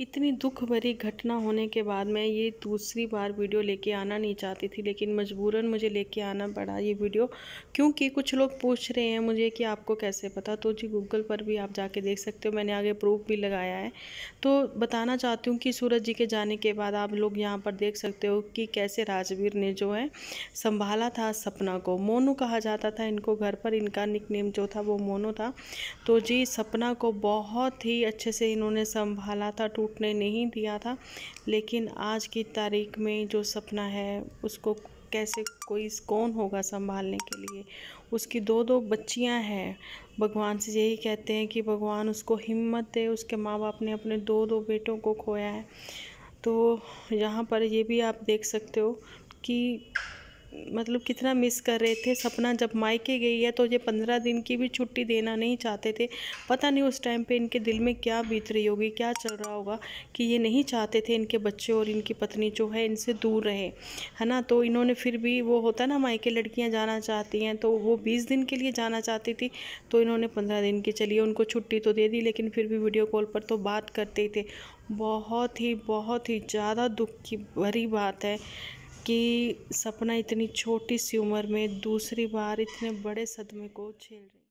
इतनी दुख भरी घटना होने के बाद मैं ये दूसरी बार वीडियो लेके आना नहीं चाहती थी, लेकिन मजबूरन मुझे लेके आना पड़ा ये वीडियो, क्योंकि कुछ लोग पूछ रहे हैं मुझे कि आपको कैसे पता? तो जी गूगल पर भी आप जाके देख सकते हो, मैंने आगे प्रूफ भी लगाया है। तो बताना चाहती हूँ कि सूरज जी के जाने के बाद आप लोग यहाँ पर देख सकते हो कि कैसे राजवीर ने जो है संभाला था सपना को। मोनू कहा जाता था, इनको घर पर इनका निक जो था वो मोनू था। तो जी, सपना को बहुत ही अच्छे से इन्होंने संभाला था टूटने नहीं दिया था। लेकिन आज की तारीख में जो सपना है, उसको कैसे कोई कौन होगा संभालने के लिए? उसकी दो दो बच्चियाँ हैं। भगवान से यही कहते हैं कि भगवान उसको हिम्मत दे, उसके माँ बाप ने अपने दो दो बेटों को खोया है। तो यहाँ पर ये भी आप देख सकते हो कि मतलब कितना मिस कर रहे थे, सपना जब मायके गई है तो ये पंद्रह दिन की भी छुट्टी देना नहीं चाहते थे। पता नहीं उस टाइम पे इनके दिल में क्या बीत रही होगी, क्या चल रहा होगा, कि ये नहीं चाहते थे इनके बच्चे और इनकी पत्नी जो है इनसे दूर रहे, है ना? तो इन्होंने फिर भी वो होता ना, मायके लड़कियाँ जाना चाहती हैं तो वो बीस दिन के लिए जाना चाहती थी तो इन्होंने पंद्रह दिन की चलिए उनको छुट्टी तो दे दी, लेकिन फिर भी वीडियो कॉल पर तो बात करते थे। बहुत ही बहुत ही ज़्यादा दुख की भरी बात है। कि सपना इतनी छोटी सी उम्र में दूसरी बार इतने बड़े सदमे को झेल रही